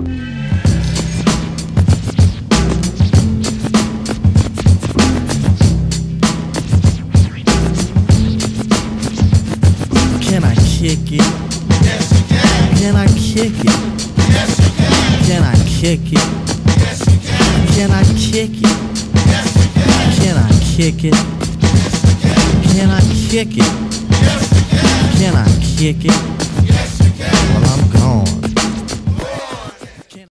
Can I kick it? Yes, can. Can I kick it? Yes, can. Can I kick it? Yes, can. Can I kick it? Yes, can. Can I kick it? Can I kick it? Yes, can. Can I kick it?